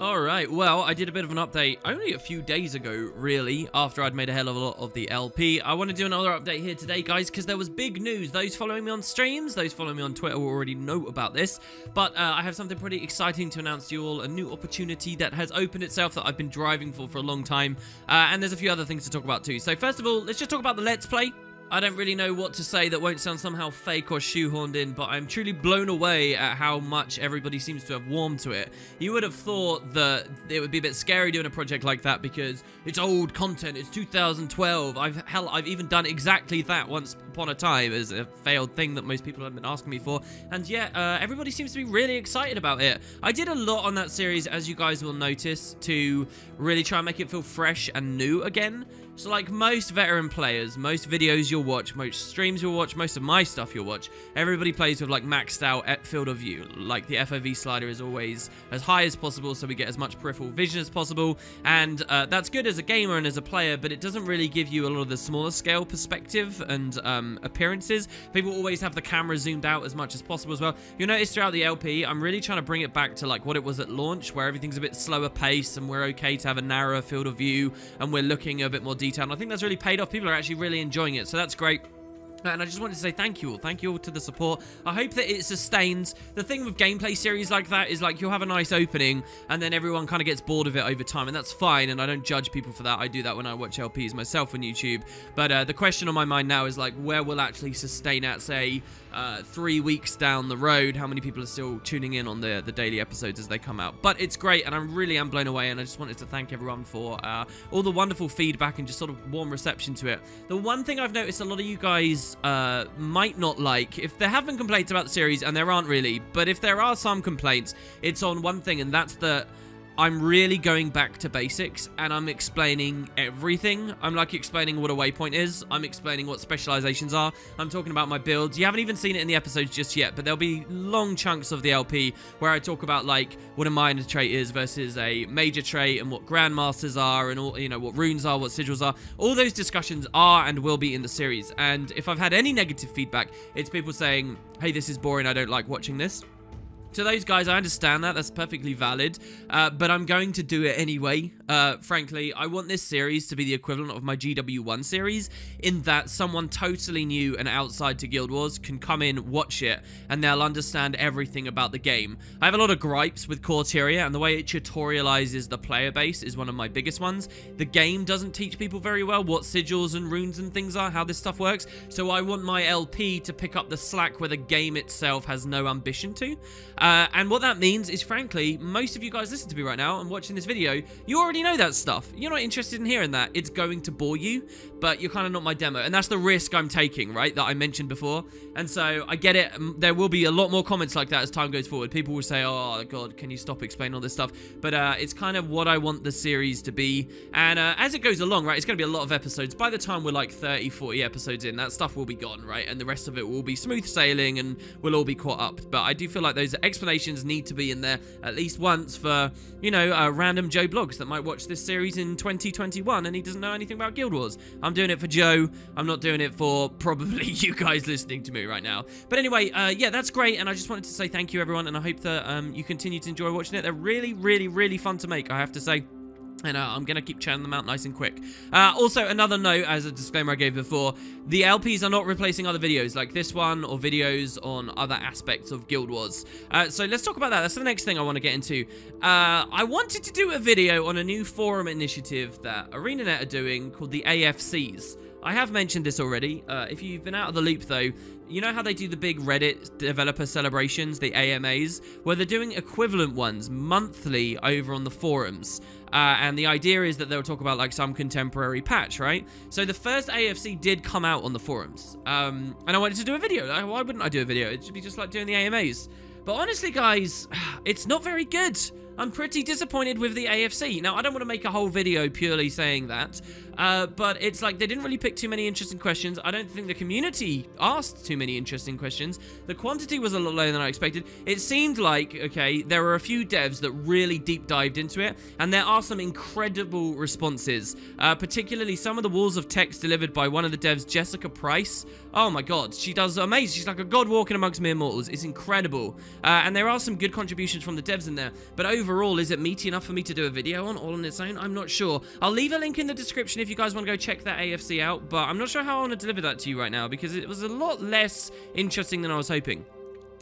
Alright, well, I did a bit of an update only a few days ago, really, after I'd made a hell of a lot of the LP. I want to do another update here today, guys, because there was big news. Those following me on streams, those following me on Twitter will already know about this, but uh, I have something pretty exciting to announce to you all, a new opportunity that has opened itself that I've been driving for for a long time, uh, and there's a few other things to talk about too. So first of all, let's just talk about the Let's Play. I don't really know what to say that won't sound somehow fake or shoehorned in, but I'm truly blown away at how much everybody seems to have warmed to it. You would have thought that it would be a bit scary doing a project like that because it's old content, it's 2012. I've hell, I've even done exactly that once upon a time as a failed thing that most people have been asking me for, and yet uh, everybody seems to be really excited about it. I did a lot on that series, as you guys will notice, to really try and make it feel fresh and new again. So like most veteran players, most videos you'll watch, most streams you'll watch, most of my stuff you'll watch, everybody plays with like maxed out field of view. Like the FOV slider is always as high as possible so we get as much peripheral vision as possible. And uh, that's good as a gamer and as a player, but it doesn't really give you a lot of the smaller scale perspective and um, appearances. People always have the camera zoomed out as much as possible as well. You'll notice throughout the LP, I'm really trying to bring it back to like what it was at launch, where everything's a bit slower pace and we're okay to have a narrower field of view and we're looking a bit more detailed. And I think that's really paid off. People are actually really enjoying it, so that's great. And I just wanted to say thank you all. Thank you all to the support. I hope that it sustains. The thing with gameplay series like that is like you'll have a nice opening and then everyone kind of gets bored of it over time. And that's fine. And I don't judge people for that. I do that when I watch LPs myself on YouTube. But uh, the question on my mind now is like where will actually sustain at, say, uh, three weeks down the road, how many people are still tuning in on the, the daily episodes as they come out. But it's great, and I really am blown away, and I just wanted to thank everyone for uh, all the wonderful feedback and just sort of warm reception to it. The one thing I've noticed a lot of you guys uh, might not like, if there have been complaints about the series, and there aren't really, but if there are some complaints, it's on one thing, and that's that I'm really going back to basics and I'm explaining everything. I'm like explaining what a waypoint is. I'm explaining what specializations are. I'm talking about my builds. You haven't even seen it in the episodes just yet, but there'll be long chunks of the LP where I talk about like what a minor trait is versus a major trait and what grandmasters are and all, you know, what runes are, what sigils are. All those discussions are and will be in the series. And if I've had any negative feedback, it's people saying, hey, this is boring. I don't like watching this. To those guys, I understand that. That's perfectly valid. Uh, but I'm going to do it anyway. Uh, frankly, I want this series to be the equivalent of my GW1 series in that someone totally new and outside to Guild Wars can come in, watch it, and they'll understand everything about the game. I have a lot of gripes with Core Tyria, and the way it tutorializes the player base is one of my biggest ones. The game doesn't teach people very well what sigils and runes and things are, how this stuff works. So I want my LP to pick up the slack where the game itself has no ambition to. Uh, and what that means is, frankly, most of you guys listening to me right now and watching this video, you already know that stuff. You're not interested in hearing that. It's going to bore you, but you're kind of not my demo. And that's the risk I'm taking, right, that I mentioned before. And so I get it. There will be a lot more comments like that as time goes forward. People will say, oh, God, can you stop explaining all this stuff? But uh, it's kind of what I want the series to be. And uh, as it goes along, right, it's going to be a lot of episodes. By the time we're like 30, 40 episodes in, that stuff will be gone, right? And the rest of it will be smooth sailing and we'll all be caught up. But I do feel like those explanations need to be in there at least once for, you know, uh, random Joe Bloggs that might watch this series in 2021 and he doesn't know anything about Guild Wars. I'm doing it for Joe. I'm not doing it for probably you guys listening to me right now. But anyway, uh, yeah, that's great. And I just wanted to say thank you, everyone. And I hope that um, you continue to enjoy watching it. They're really, really, really fun to make, I have to say. And uh, I'm going to keep churning them out nice and quick. Uh, also, another note, as a disclaimer I gave before, the LPs are not replacing other videos like this one or videos on other aspects of Guild Wars. Uh, so let's talk about that. That's the next thing I want to get into. Uh, I wanted to do a video on a new forum initiative that ArenaNet are doing called the AFCs. I have mentioned this already. Uh, if you've been out of the loop, though, you know how they do the big Reddit developer celebrations, the AMAs, where they're doing equivalent ones monthly over on the forums. Uh, and the idea is that they'll talk about like some contemporary patch, right? So the first AFC did come out on the forums. Um, and I wanted to do a video. Like, why wouldn't I do a video? It should be just like doing the AMAs. But honestly, guys, it's not very good. I'm pretty disappointed with the AFC. Now, I don't want to make a whole video purely saying that, Uh, but it's like they didn't really pick too many interesting questions. I don't think the community asked too many interesting questions. The quantity was a lot lower than I expected. It seemed like, okay, there were a few devs that really deep dived into it, and there are some incredible responses, uh, particularly some of the walls of text delivered by one of the devs, Jessica Price. Oh my god, she does amazing. She's like a god walking amongst mere mortals. It's incredible. Uh, and there are some good contributions from the devs in there, but overall, is it meaty enough for me to do a video on all on its own? I'm not sure. I'll leave a link in the description if you guys want to go check that AFC out, but I'm not sure how I want to deliver that to you right now because it was a lot less interesting than I was hoping.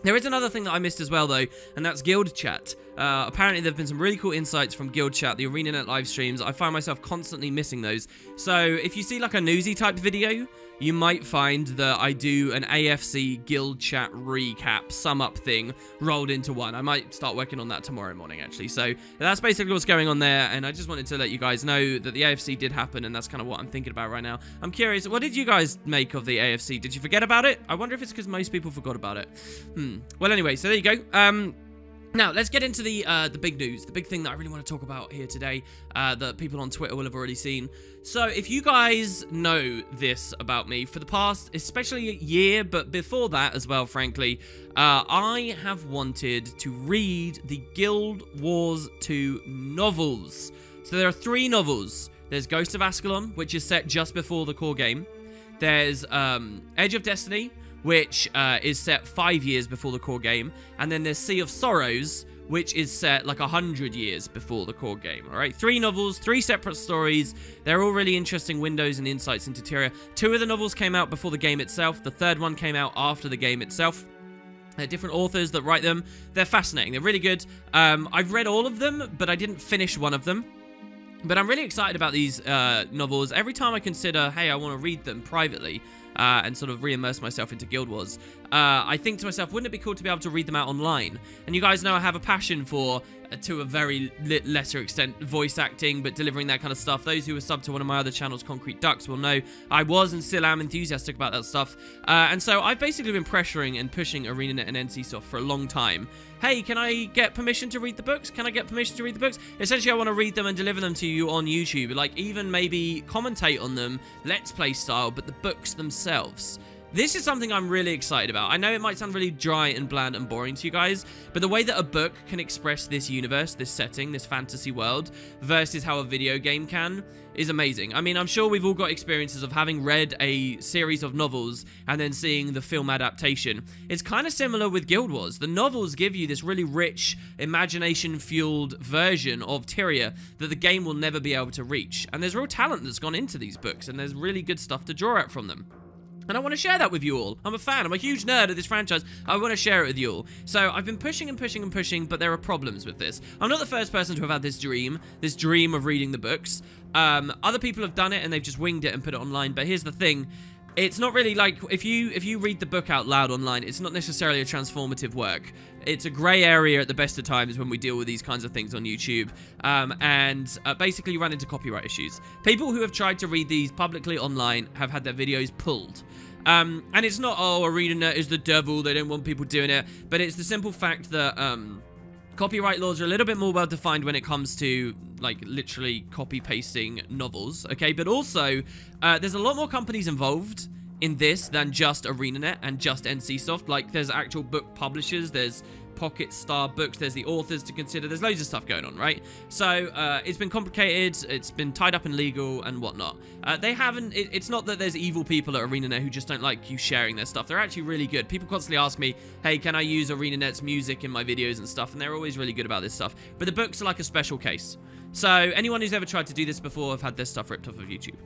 There is another thing that I missed as well, though, and that's Guild Chat. Uh, apparently, there have been some really cool insights from Guild Chat, the ArenaNet live streams. I find myself constantly missing those. So, if you see like a newsy type video, you might find that I do an AFC Guild Chat recap, sum up thing rolled into one. I might start working on that tomorrow morning, actually. So, that's basically what's going on there, and I just wanted to let you guys know that the AFC did happen, and that's kind of what I'm thinking about right now. I'm curious, what did you guys make of the AFC? Did you forget about it? I wonder if it's because most people forgot about it. Hmm. Well, anyway, so there you go. Um, now, let's get into the uh, the big news, the big thing that I really want to talk about here today uh, that people on Twitter will have already seen. So, if you guys know this about me, for the past, especially year, but before that as well, frankly, uh, I have wanted to read the Guild Wars 2 novels. So, there are three novels. There's Ghost of Ascalon, which is set just before the core game. There's um, Edge of Destiny, which uh, is set five years before the core game, and then there's Sea of Sorrows, which is set like a hundred years before the core game. All right, three novels, three separate stories. They're all really interesting windows and insights into Tyria. Two of the novels came out before the game itself. The third one came out after the game itself. They're different authors that write them. They're fascinating. They're really good. Um, I've read all of them, but I didn't finish one of them. But I'm really excited about these uh, novels. Every time I consider, hey, I want to read them privately, uh, and sort of re-immerse myself into Guild Wars, uh, I think to myself, wouldn't it be cool to be able to read them out online? And you guys know I have a passion for, uh, to a very lesser extent, voice acting, but delivering that kind of stuff. Those who are sub to one of my other channels, Concrete Ducks, will know I was and still am enthusiastic about that stuff. Uh, and so I've basically been pressuring and pushing ArenaNet and NCSoft for a long time. Hey, can I get permission to read the books? Can I get permission to read the books? Essentially, I want to read them and deliver them to you on YouTube. Like, even maybe commentate on them, Let's Play style, but the books themselves. This is something I'm really excited about. I know it might sound really dry and bland and boring to you guys, but the way that a book can express this universe, this setting, this fantasy world, versus how a video game can, is amazing. I mean, I'm sure we've all got experiences of having read a series of novels and then seeing the film adaptation. It's kind of similar with Guild Wars. The novels give you this really rich, imagination-fueled version of Tyria that the game will never be able to reach. And there's real talent that's gone into these books, and there's really good stuff to draw out from them. And I want to share that with you all. I'm a fan. I'm a huge nerd of this franchise. I want to share it with you all. So I've been pushing and pushing and pushing, but there are problems with this. I'm not the first person to have had this dream, this dream of reading the books. Um, other people have done it and they've just winged it and put it online. But here's the thing. It's not really like if you if you read the book out loud online, it's not necessarily a transformative work. It's a grey area at the best of times when we deal with these kinds of things on YouTube, um, and uh, basically run into copyright issues. People who have tried to read these publicly online have had their videos pulled. Um, and it's not, oh, ArenaNet is the devil, they don't want people doing it, but it's the simple fact that um, copyright laws are a little bit more well defined when it comes to like literally copy pasting novels, okay? But also, uh, there's a lot more companies involved in this than just ArenaNet and just NCSoft. Like, there's actual book publishers, there's Pocket Star Books. There's the authors to consider. There's loads of stuff going on, right? So uh, it's been complicated. It's been tied up in legal and whatnot. Uh, they haven't. It, it's not that there's evil people at ArenaNet who just don't like you sharing their stuff. They're actually really good. People constantly ask me, "Hey, can I use ArenaNet's music in my videos and stuff?" And they're always really good about this stuff. But the books are like a special case. So anyone who's ever tried to do this before have had their stuff ripped off of YouTube.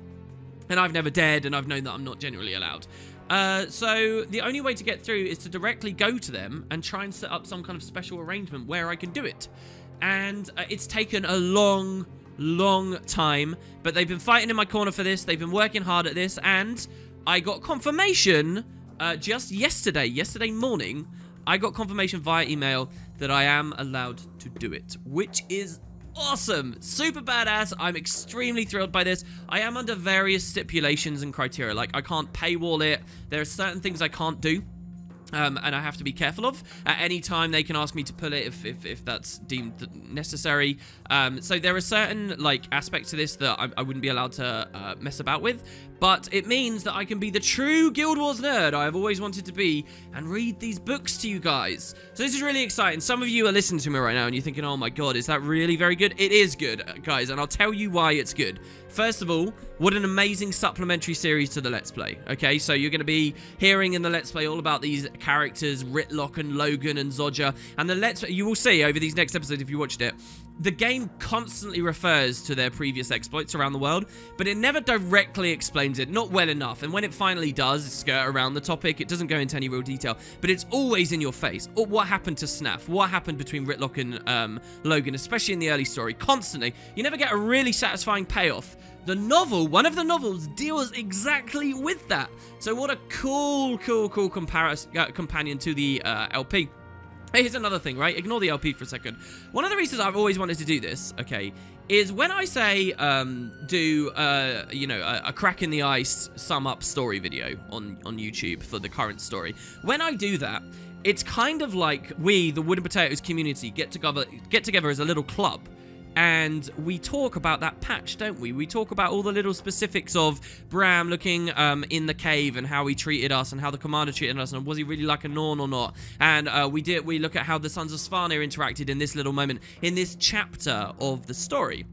And I've never dared, and I've known that I'm not generally allowed. Uh, so the only way to get through is to directly go to them and try and set up some kind of special arrangement where I can do it. And uh, it's taken a long, long time, but they've been fighting in my corner for this. They've been working hard at this, and I got confirmation uh, just yesterday, yesterday morning, I got confirmation via email that I am allowed to do it, which is awesome. Super badass. I'm extremely thrilled by this. I am under various stipulations and criteria. Like, I can't paywall it. There are certain things I can't do. um, and I have to be careful of. At any time, they can ask me to pull it if, if, if that's deemed necessary. Um, so there are certain like aspects to this that I, I wouldn't be allowed to uh, mess about with, but it means that I can be the true Guild Wars nerd I have always wanted to be and read these books to you guys. So this is really exciting. Some of you are listening to me right now and you're thinking, oh my god, is that really very good? It is good, uh, guys, and I'll tell you why it's good. First of all, what an amazing supplementary series to the Let's Play. Okay, so you're going to be hearing in the Let's Play all about these characters, Rytlock and Logan and Zojja. And the Let's you will see over these next episodes if you watched it, the game constantly refers to their previous exploits around the world, but it never directly explains it, not well enough. And when it finally does skirt around the topic, it doesn't go into any real detail, but it's always in your face. Or what happened to Snaff? What happened between Rytlock and um, Logan, especially in the early story? Constantly. You never get a really satisfying payoff the novel, one of the novels, deals exactly with that. So what a cool, cool, cool uh, companion to the uh, LP. Here's another thing, right? Ignore the LP for a second. One of the reasons I've always wanted to do this, okay, is when I say um, do, uh, you know, a, a, crack in the ice sum up story video on, on YouTube for the current story. When I do that, it's kind of like we, the Wooden Potatoes community, get together, get together as a little club and we talk about that patch, don't we? We talk about all the little specifics of Bram looking um, in the cave and how he treated us and how the commander treated us and was he really like a Norn or not? And uh, we did we look at how the Sons of Svanir interacted in this little moment in this chapter of the story.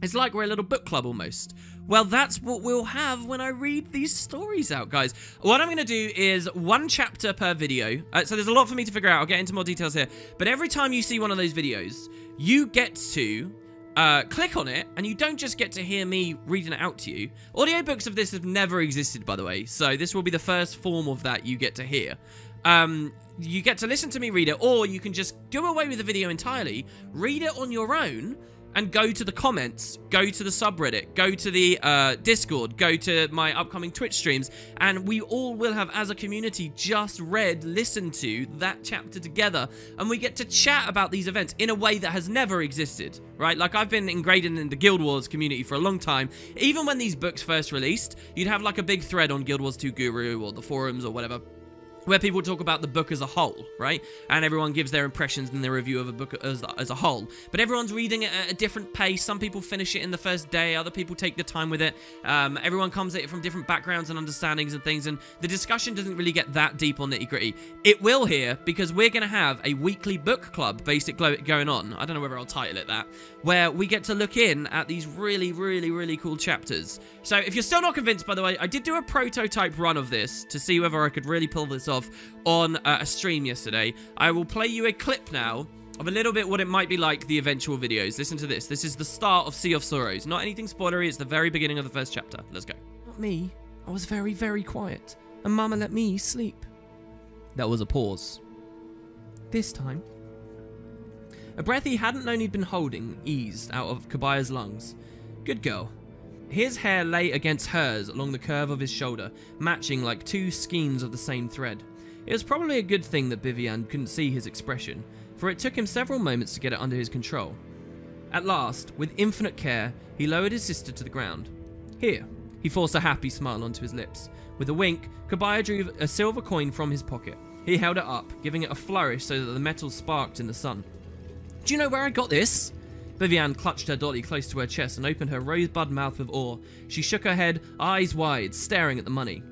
It's like we're a little book club almost. Well, that's what we'll have when I read these stories out, guys. What I'm going to do is one chapter per video. Uh, so there's a lot for me to figure out. I'll get into more details here. But every time you see one of those videos, you get to uh, click on it, and you don't just get to hear me reading it out to you. Audiobooks of this have never existed, by the way, so this will be the first form of that you get to hear. Um, you get to listen to me read it, or you can just go away with the video entirely, read it on your own, and go to the comments, go to the subreddit, go to the uh, Discord, go to my upcoming Twitch streams, and we all will have, as a community, just read, listened to that chapter together, and we get to chat about these events in a way that has never existed, right? Like, I've been ingrained in the Guild Wars community for a long time. Even when these books first released, you'd have, like, a big thread on Guild Wars 2 Guru or the forums or whatever where people talk about the book as a whole, right? And everyone gives their impressions in their review of a book as, as a whole. But everyone's reading it at a different pace. Some people finish it in the first day, other people take the time with it. Um, everyone comes at it from different backgrounds and understandings and things, and the discussion doesn't really get that deep on nitty gritty. It will here because we're going to have a weekly book club basic going on. I don't know whether I'll title it that, where we get to look in at these really, really, really cool chapters. So if you're still not convinced, by the way, I did do a prototype run of this to see whether I could really pull this off on uh, a stream yesterday. I will play you a clip now of a little bit what it might be like the eventual videos. Listen to this. This is the start of Sea of Sorrows. Not anything spoilery. It's the very beginning of the first chapter. Let's go. Not me. I was very, very quiet. And Mama let me sleep. That was a pause. This time. A breath he hadn't known he'd been holding eased out of Cobiah's lungs. Good girl. His hair lay against hers along the curve of his shoulder, matching like two skeins of the same thread. It was probably a good thing that Vivian couldn't see his expression, for it took him several moments to get it under his control. At last, with infinite care, he lowered his sister to the ground. Here, he forced a happy smile onto his lips. With a wink, Cobiah drew a silver coin from his pocket. He held it up, giving it a flourish so that the metal sparked in the sun. Do you know where I got this? Vivian clutched her dolly close to her chest and opened her rosebud mouth with awe. She shook her head, eyes wide, staring at the money.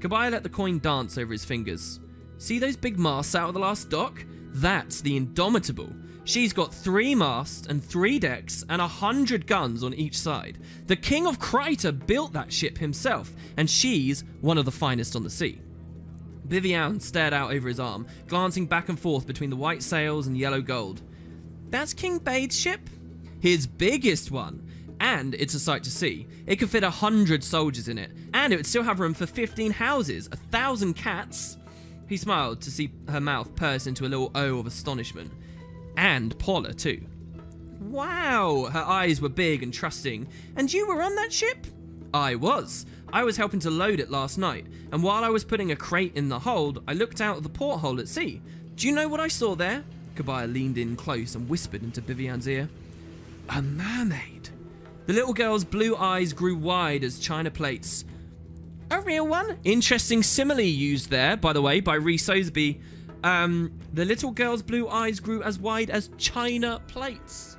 Cobiah let the coin dance over his fingers. See those big masts out of the last dock? That's the Indomitable. She's got three masts and three decks and a hundred guns on each side. The King of Kryta built that ship himself, and she's one of the finest on the sea. Vivian stared out over his arm, glancing back and forth between the white sails and yellow gold. That's King Baede's ship? His biggest one. And it's a sight to see. It could fit a hundred soldiers in it, and it would still have room for 15 houses, a thousand cats. He smiled to see her mouth purse into a little O of astonishment. And Paula, too. Wow! Her eyes were big and trusting. And you were on that ship? I was. I was helping to load it last night, and while I was putting a crate in the hold, I looked out of the porthole at sea. Do you know what I saw there? Cobiah leaned in close and whispered into Vivian's ear. A mermaid. The little girl's blue eyes grew wide as china plates. A real one? Interesting simile used there, by the way, by Ree Soesbee. Um, the little girl's blue eyes grew as wide as china plates.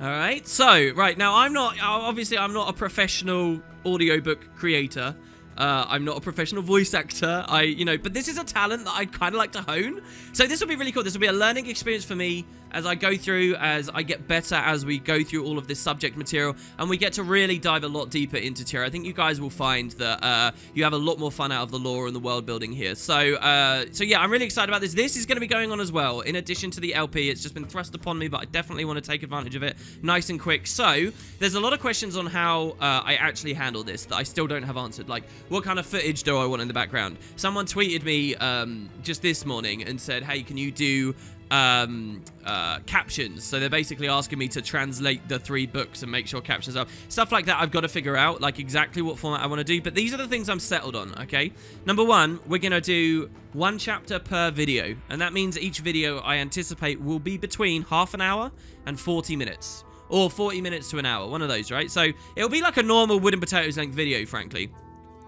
All right, so, right, now I'm not, obviously I'm not a professional audiobook creator. Uh, I'm not a professional voice actor. I, you know, but this is a talent that I kind of like to hone. So this will be really cool. This will be a learning experience for me as I go through, as I get better as we go through all of this subject material, and we get to really dive a lot deeper into Tyria. I think you guys will find that uh, you have a lot more fun out of the lore and the world building here. So, uh, so yeah, I'm really excited about this. This is going to be going on as well, in addition to the LP. It's just been thrust upon me, but I definitely want to take advantage of it nice and quick. So, there's a lot of questions on how uh, I actually handle this that I still don't have answered. Like, what kind of footage do I want in the background? Someone tweeted me um, just this morning and said, hey, can you do um, uh, captions. So they're basically asking me to translate the three books and make sure captions are stuff like that. I've got to figure out like exactly what format I want to do. But these are the things I'm settled on. Okay. Number one, we're gonna do one chapter per video, and that means each video I anticipate will be between half an hour and 40 minutes. Or 40 minutes to an hour, one of those, right? So it'll be like a normal wooden Potatoes length video, frankly.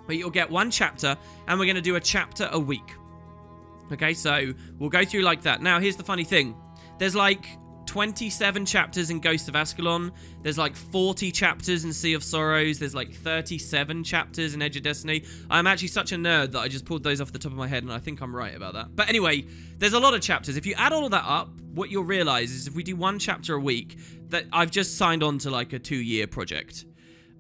But you'll get one chapter, and we're going to do a chapter a week. Okay, so we'll go through like that. Now, here's the funny thing. There's like 27 chapters in Ghost of Ascalon. There's like 40 chapters in Sea of Sorrows. There's like 37 chapters in Edge of Destiny. I'm actually such a nerd that I just pulled those off the top of my head, and I think I'm right about that. But anyway, there's a lot of chapters. If you add all of that up, what you'll realize is if we do one chapter a week, that I've just signed on to like a two-year project.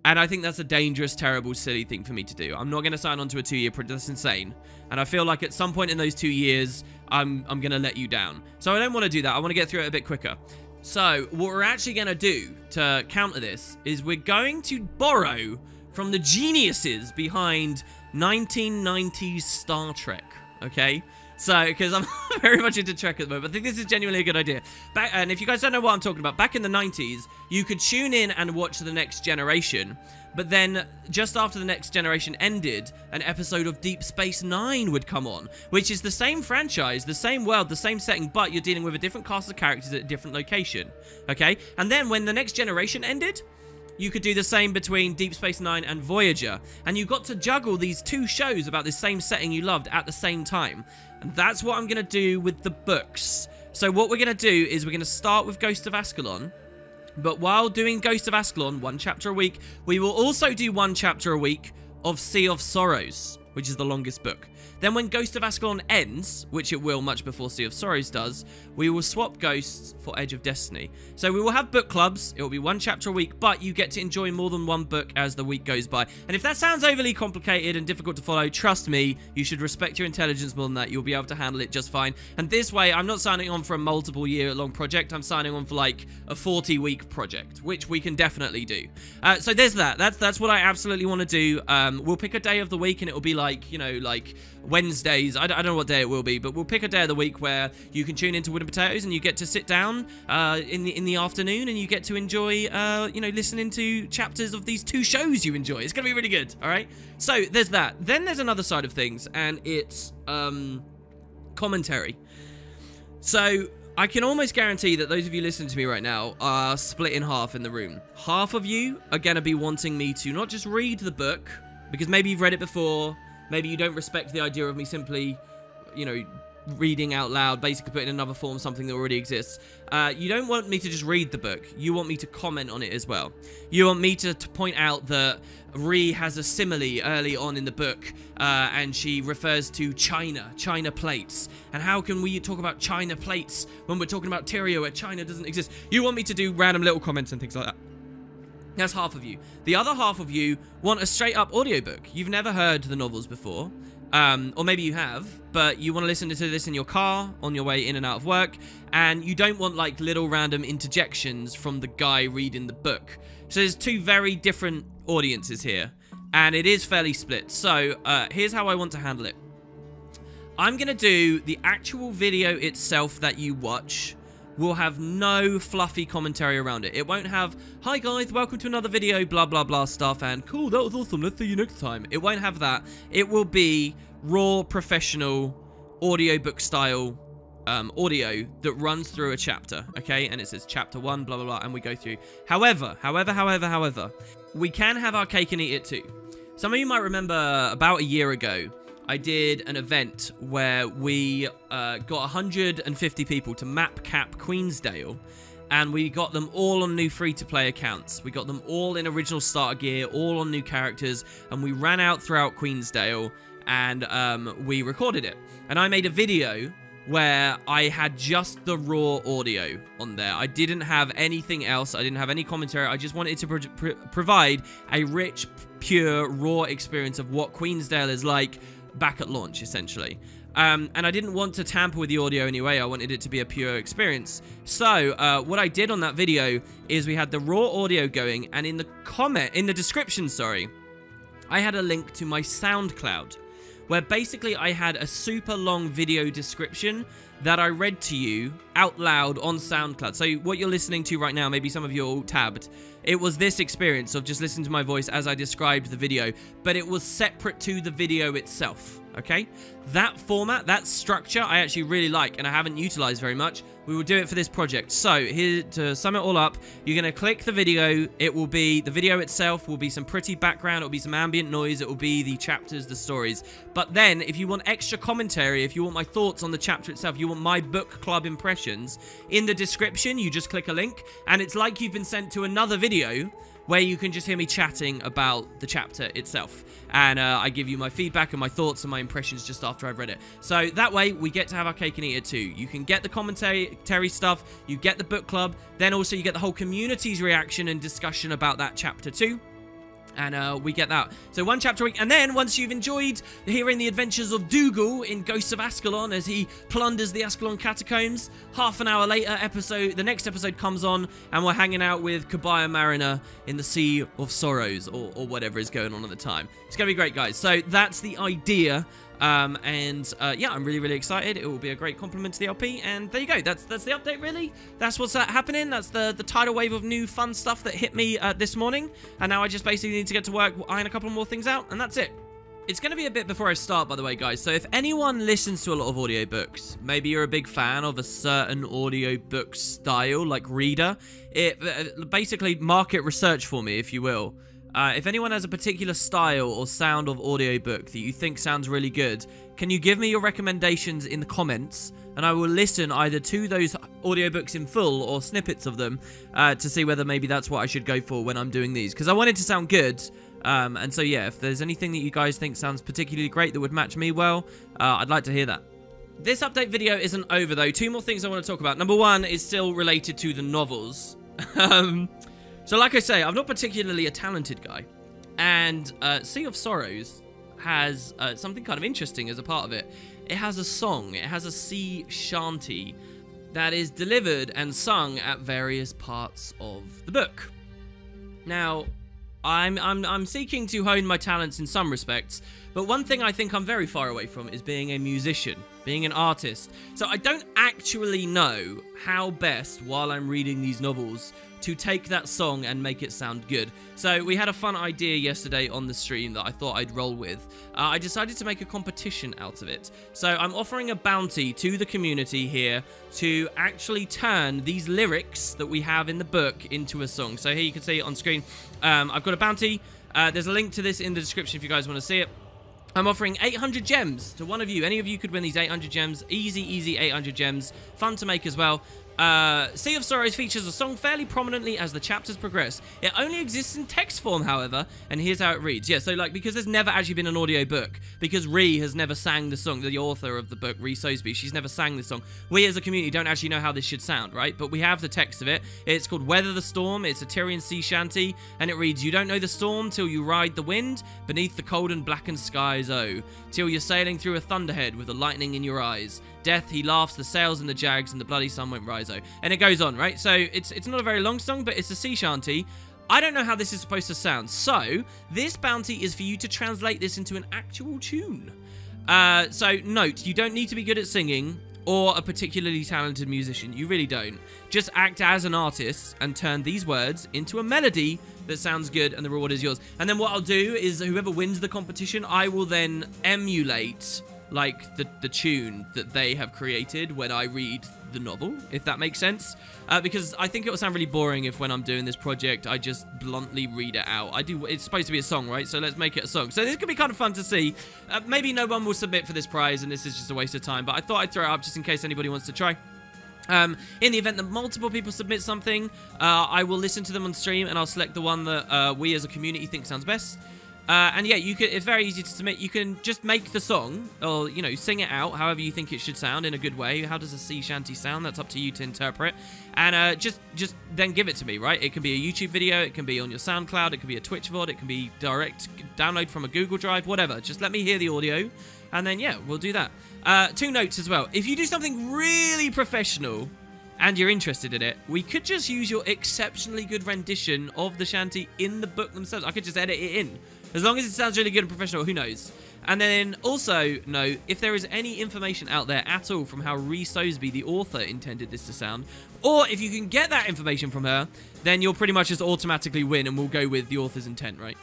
And I think that's a dangerous, terrible, silly thing for me to do. I'm not going to sign on to a two-year project. That's insane. And I feel like at some point in those two years, I'm, I'm going to let you down. So I don't want to do that. I want to get through it a bit quicker. So what we're actually going to do to counter this is we're going to borrow from the geniuses behind 1990s Star Trek. Okay? So, because I'm very much into Trek at the moment, I think this is genuinely a good idea. Back, and if you guys don't know what I'm talking about, back in the 90s, you could tune in and watch The Next Generation, but then just after The Next Generation ended, an episode of Deep Space Nine would come on, which is the same franchise, the same world, the same setting, but you're dealing with a different cast of characters at a different location. Okay? And then when The Next Generation ended, you could do the same between Deep Space Nine and Voyager. And you got to juggle these two shows about this same setting you loved at the same time. And that's what I'm going to do with the books. So what we're going to do is we're going to start with Ghost of Ascalon. But while doing Ghost of Ascalon, one chapter a week, we will also do one chapter a week of Sea of Sorrows, which is the longest book. Then when Ghost of Ascalon ends, which it will much before Sea of Sorrows does, we will swap Ghosts for Edge of Destiny. So we will have book clubs, it will be one chapter a week, but you get to enjoy more than one book as the week goes by. And if that sounds overly complicated and difficult to follow, trust me, you should respect your intelligence more than that. You'll be able to handle it just fine. And this way, I'm not signing on for a multiple year long project, I'm signing on for like a 40 week project, which we can definitely do. Uh, so there's that. That's that's what I absolutely want to do. Um, we'll pick a day of the week and it'll be like, you know, like Wednesdays. I, I, don't know what day it will be, but we'll pick a day of the week where you can tune into Wooden Potatoes and you get to sit down uh, in the in the afternoon and you get to enjoy, uh, you know, listening to chapters of these two shows you enjoy. It's gonna be really good. All right. So there's that. Then there's another side of things, and it's um, commentary. So I can almost guarantee that those of you listening to me right now are split in half in the room. Half of you are going to be wanting me to not just read the book, because maybe you've read it before, Maybe you don't respect the idea of me simply, you know, reading out loud, basically putting in another form something that already exists. Uh, you don't want me to just read the book. You want me to comment on it as well. You want me to, to point out that Ree has a simile early on in the book, uh, and she refers to China, China plates. And how can we talk about China plates when we're talking about Tyria where China doesn't exist? You want me to do random little comments and things like that. That's half of you. The other half of you want a straight up audiobook. You've never heard the novels before. Um, or maybe you have, but you want to listen to this in your car on your way in and out of work, and you don't want like little random interjections from the guy reading the book. So there's two very different audiences here, and it is fairly split. So uh, here's how I want to handle it. I'm going to do the actual video itself that you watch will have no fluffy commentary around it. It won't have, hi guys, welcome to another video, blah, blah, blah stuff, and cool, that was awesome, let's see you next time. It won't have that. It will be raw, professional, audiobook style um, audio that runs through a chapter, okay? And it says chapter one, blah, blah, blah, and we go through. However, however, however, however, we can have our cake and eat it too. Some of you might remember about a year ago, I did an event where we uh, got 150 people to map cap Queensdale and we got them all on new free-to-play accounts. We got them all in original starter gear, all on new characters, and we ran out throughout Queensdale and um, we recorded it. And I made a video where I had just the raw audio on there. I didn't have anything else. I didn't have any commentary. I just wanted to pro pro provide a rich, pure, raw experience of what Queensdale is like back at launch, essentially. Um, and I didn't want to tamper with the audio anyway. I wanted it to be a pure experience. So uh, what I did on that video is we had the raw audio going, and in the comment, in the description, sorry, I had a link to my SoundCloud, where basically I had a super long video description that I read to you out loud on SoundCloud. So what you're listening to right now, maybe some of you are all tabbed. It was this experience of just listening to my voice as I described the video, but it was separate to the video itself okay? That format, that structure, I actually really like and I haven't utilized very much. We will do it for this project. So here to sum it all up, you're going to click the video. It will be, the video itself will be some pretty background. It will be some ambient noise. It will be the chapters, the stories. But then if you want extra commentary, if you want my thoughts on the chapter itself, you want my book club impressions, in the description, you just click a link and it's like you've been sent to another video where you can just hear me chatting about the chapter itself. And uh, I give you my feedback and my thoughts and my impressions just after I've read it. So that way, we get to have our cake and eat it too. You can get the commentary stuff, you get the book club, then also you get the whole community's reaction and discussion about that chapter too and uh, we get that. So one chapter a week, and then once you've enjoyed hearing the adventures of Dougal in Ghosts of Ascalon as he plunders the Ascalon catacombs, half an hour later, episode the next episode comes on, and we're hanging out with Cobiah Marriner in the Sea of Sorrows, or, or whatever is going on at the time. It's gonna be great, guys. So that's the idea um, and uh, yeah, I'm really, really excited. It will be a great compliment to the LP. And there you go. That's that's the update, really. That's what's uh, happening. That's the, the tidal wave of new fun stuff that hit me uh, this morning. And now I just basically need to get to work, iron a couple more things out, and that's it. It's going to be a bit before I start, by the way, guys. So if anyone listens to a lot of audiobooks, maybe you're a big fan of a certain audiobook style, like Reader, it uh, basically market research for me, if you will. Uh, if anyone has a particular style or sound of audiobook that you think sounds really good, can you give me your recommendations in the comments? And I will listen either to those audiobooks in full or snippets of them uh, to see whether maybe that's what I should go for when I'm doing these. Because I want it to sound good. Um, and so, yeah, if there's anything that you guys think sounds particularly great that would match me well, uh, I'd like to hear that. This update video isn't over, though. Two more things I want to talk about. Number one is still related to the novels. um, so like I say, I'm not particularly a talented guy. And uh, Sea of Sorrows has uh, something kind of interesting as a part of it. It has a song. It has a sea shanty that is delivered and sung at various parts of the book. Now, I'm, I'm, I'm seeking to hone my talents in some respects, but one thing I think I'm very far away from is being a musician, being an artist. So I don't actually know how best, while I'm reading these novels, to take that song and make it sound good. So we had a fun idea yesterday on the stream that I thought I'd roll with. Uh, I decided to make a competition out of it. So I'm offering a bounty to the community here to actually turn these lyrics that we have in the book into a song. So here you can see it on screen. Um, I've got a bounty. Uh, there's a link to this in the description if you guys want to see it. I'm offering 800 gems to one of you. Any of you could win these 800 gems. Easy, easy 800 gems. Fun to make as well. Uh, sea of Sorrows features a song fairly prominently as the chapters progress. It only exists in text form, however, and here's how it reads. Yeah, so like, because there's never actually been an audio book, because Ree has never sang the song, the author of the book, Ree Soesbee, she's never sang the song. We as a community don't actually know how this should sound, right? But we have the text of it. It's called Weather the Storm, it's a Tyrian sea shanty, and it reads, You don't know the storm till you ride the wind, beneath the cold and blackened skies, oh, till you're sailing through a thunderhead with the lightning in your eyes. Death, he laughs, the sails and the jags, and the bloody sun went riso. And it goes on, right? So it's it's not a very long song, but it's a sea shanty. I don't know how this is supposed to sound. So this bounty is for you to translate this into an actual tune. Uh, so note, you don't need to be good at singing or a particularly talented musician. You really don't. Just act as an artist and turn these words into a melody that sounds good and the reward is yours. And then what I'll do is whoever wins the competition, I will then emulate like the, the tune that they have created when I read the novel, if that makes sense. Uh, because I think it will sound really boring if when I'm doing this project, I just bluntly read it out. I do. It's supposed to be a song, right? So let's make it a song. So this could be kind of fun to see. Uh, maybe no one will submit for this prize, and this is just a waste of time. But I thought I'd throw it up just in case anybody wants to try. Um, in the event that multiple people submit something, uh, I will listen to them on stream and I'll select the one that uh, we as a community think sounds best. Uh, and yeah, you can. It's very easy to submit. You can just make the song, or you know, sing it out however you think it should sound in a good way. How does a sea shanty sound? That's up to you to interpret. And uh, just, just then give it to me, right? It can be a YouTube video, it can be on your SoundCloud, it can be a Twitch VOD, it can be direct download from a Google Drive, whatever. Just let me hear the audio, and then yeah, we'll do that. Uh, two notes as well. If you do something really professional and you're interested in it, we could just use your exceptionally good rendition of the shanty in the book themselves. I could just edit it in. As long as it sounds really good and professional, who knows? And then also note, if there is any information out there at all from how Ree Soesbee, the author, intended this to sound, or if you can get that information from her, then you'll pretty much just automatically win and we'll go with the author's intent, right?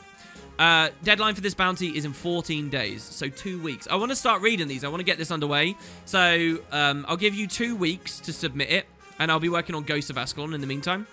Uh, deadline for this bounty is in 14 days, so two weeks. I want to start reading these. I want to get this underway. So um, I'll give you two weeks to submit it, and I'll be working on Ghost of Ascalon in the meantime.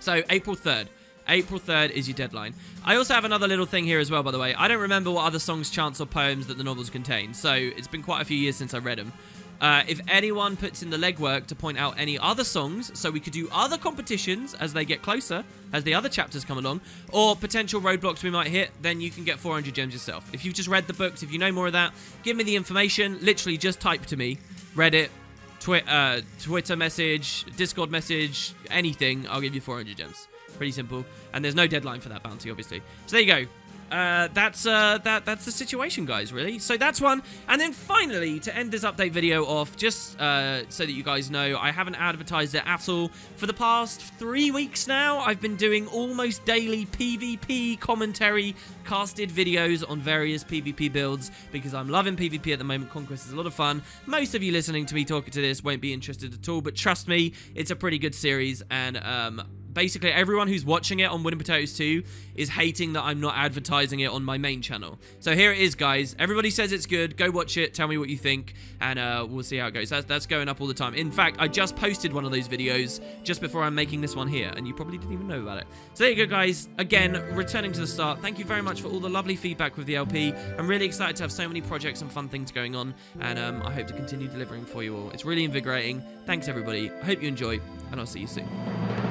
So April 3rd. April 3rd is your deadline. I also have another little thing here as well, by the way. I don't remember what other songs, chants, or poems that the novels contain, so it's been quite a few years since I read them. Uh, if anyone puts in the legwork to point out any other songs, so we could do other competitions as they get closer, as the other chapters come along, or potential roadblocks we might hit, then you can get 400 gems yourself. If you've just read the books, if you know more of that, give me the information. Literally, just type to me, Reddit, twi uh, Twitter message, Discord message, anything. I'll give you 400 gems. Pretty simple. And there's no deadline for that bounty, obviously. So there you go. Uh, that's uh, that that's the situation, guys. Really. So that's one. And then finally, to end this update video off, just uh, so that you guys know, I haven't advertised it at all for the past three weeks now. I've been doing almost daily PvP commentary, casted videos on various PvP builds because I'm loving PvP at the moment. Conquest is a lot of fun. Most of you listening to me talking to this won't be interested at all, but trust me, it's a pretty good series, and um, basically everyone who's watching it on Wooden Potatoes 2 is hating that I'm not advertising it on my main channel. So here it is, guys. Everybody says it's good. Go watch it. Tell me what you think, and uh, we'll see how it goes. That's, that's going up all the time. In fact, I just posted one of those videos just before I'm making this one here, and you probably didn't even know about it. So there you go, guys. Again, returning to the start, thank you very much for all the lovely feedback with the LP. I'm really excited to have so many projects and fun things going on, and um, I hope to continue delivering for you all. It's really invigorating. Thanks, everybody. I hope you enjoy, and I'll see you soon.